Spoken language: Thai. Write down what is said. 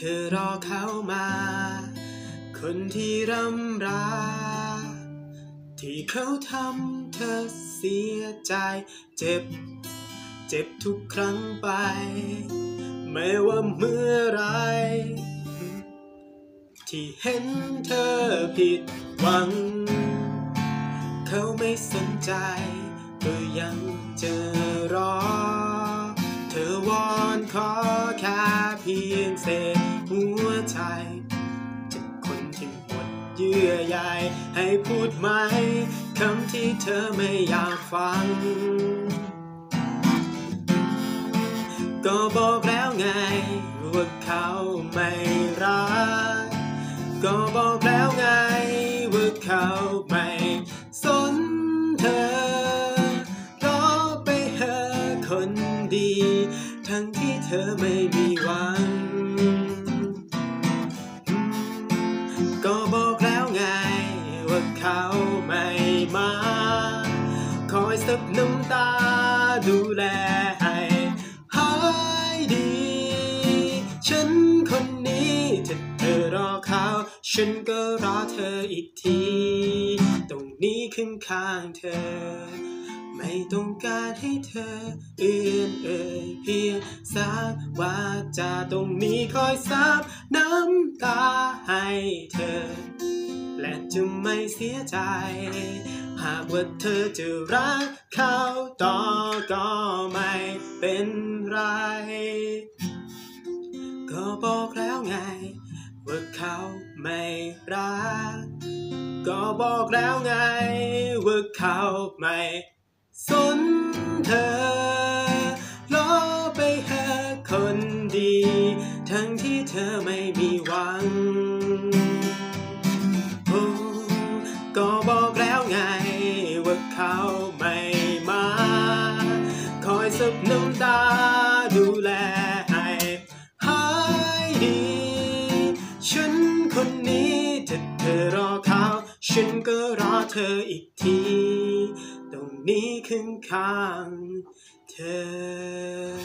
เธอรอเขามา คนที่ร่ำราที่เขาทำเธอเสียใจ เจ็บ เจ็บทุกครั้งไป ไม่ว่าเมื่อไร ที่เห็นเธอผิดหวัง เขาไม่สนใจก็ยังจะรอ วอนขอแค่เพียงเศษหัวใจจากคนที่หมดเยื่อใยให้พูดไหมคำที่เธอไม่อยากฟัง ก็บอกแล้วไงว่าเขาไม่รัก ก็บอกแล้วไงว่าเขา ธอไม่มีหวังก็บอกแล้วไง ว่าเขาไม่มา คอยซับน้ำตาดูแลให้หายดี ฉันคนนี้ถ้าเธอรอเขา ฉันก็รอเธออีกที ตรงนี้ข้างข้างๆเธอ ต้องการให้เธอ เอื้อนเอ่ยเพียงสักว่าจาตรงนี้คอยซับน้ำตาให้เธอ และจะไม่เสียใจ หากว่าเธอจะรักเขาต่อก็ไม่เป็นไร ก็บอกแล้วไง ว่าเขาไม่รักก็บอกแล้วไงว่าเขาไม่ สนเธอรอไปหาคนดี ทั้งที่เธอไม่มีหวังโอ้ก็บอกแล้วไงว่าเขาไม่มา คอยซับน้ำตาดูแลให้หายดี ฉันคนนี้ถ้าเธอรอเขา ฉันก็รอเธออีกที ตรงนี้ข้างข้างๆเธอ